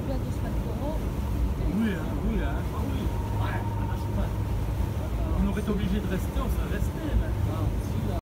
villa de Spadoro. Oui, hein, oui, hein, ah oui. Ouais, ah, à cheval. On aurait été obligé de rester, on serait resté. Là.